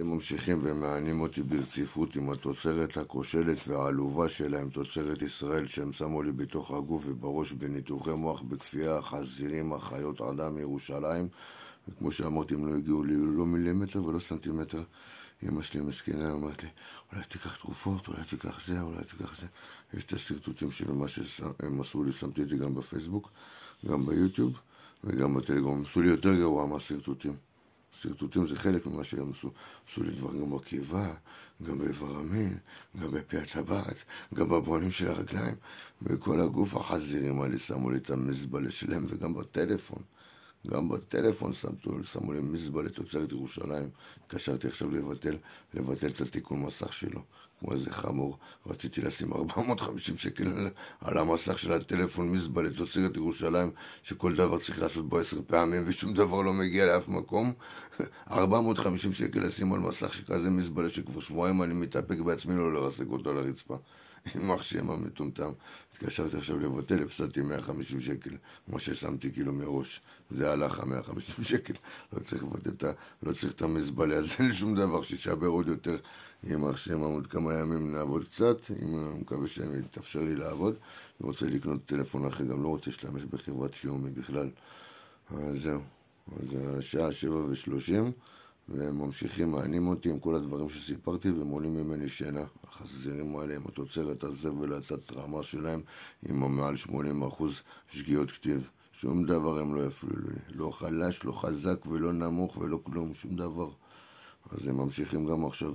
הם ממשיכים ומענים אותי ברציפות עם התוצרת הכושלת והעלובה שלהם, תוצרת ישראל, שהם שמו לי בתוך הגוף ובראש בניתוחי מוח בכפייה, חזירים, החיות אדם מירושלים וכמו שאמרתי, הם לא הגיעו לי לא מילימטר ולא סנטימטר. אמא שלי מסכנה אמרת לי, אולי תיקח תרופות, אולי תיקח זה, אולי תיקח זה. יש את השרטוטים של מה שהם עשו לי, שמתי את זה גם בפייסבוק, גם ביוטיוב וגם בטלגרם, עשו לי יותר גרוע מהשרטוטים שרטוטים זה חלק ממה שהם עשו. עשו לי דברים גם בקיבה, גם באיבר המין, גם בפי הטבעת, גם בבונים של הרגליים. בכל הגוף החזירים האלה שמו לי את המזבלה שלהם, וגם בטלפון. גם בטלפון שמו, שמו לי מזבלה תוצרת ירושלים. התקשרתי עכשיו לבטל, לבטל את התיקון מסך שלו. כמו איזה חמור, רציתי לשים 450 שקל על, המסך של הטלפון מזבלה תוצרת ירושלים, שכל דבר צריך לעשות בו עשר פעמים ושום דבר לא מגיע לאף מקום. 450 שקל לשים על מסך שכזה מזבלה שכבר שבועיים אני מתאפק בעצמי לא לרסק אותו על הרצפה. יימח שם המטומטם. התקשרתי עכשיו לבטל, הפסדתי 150 שקל, כמו ששמתי כאילו מראש. זה הלך ה-150 שקל. לא צריך לבטל את ה... לא צריך את המזבלה הזה לשום דבר, שישבר עוד יותר. יימח שם עוד כמה ימים נעבוד קצת, אם מקווה שיתאפשר לי לעבוד. אני רוצה לקנות טלפון אחר, גם לא רוצה להשתמש בחברת שיומי בכלל. אז זהו. אז השעה שבע ושלושים. והם ממשיכים, מענים אותי עם כל הדברים שסיפרתי והם עולים ממני שינה. החזירים האלה עם התוצרת הזבל, התת-רמה שלהם, עם המעל 80% שגיאות כתיב. שום דבר הם לא יפלו לי. לא חלש, לא חזק ולא נמוך ולא כלום, שום דבר. אז הם ממשיכים גם עכשיו.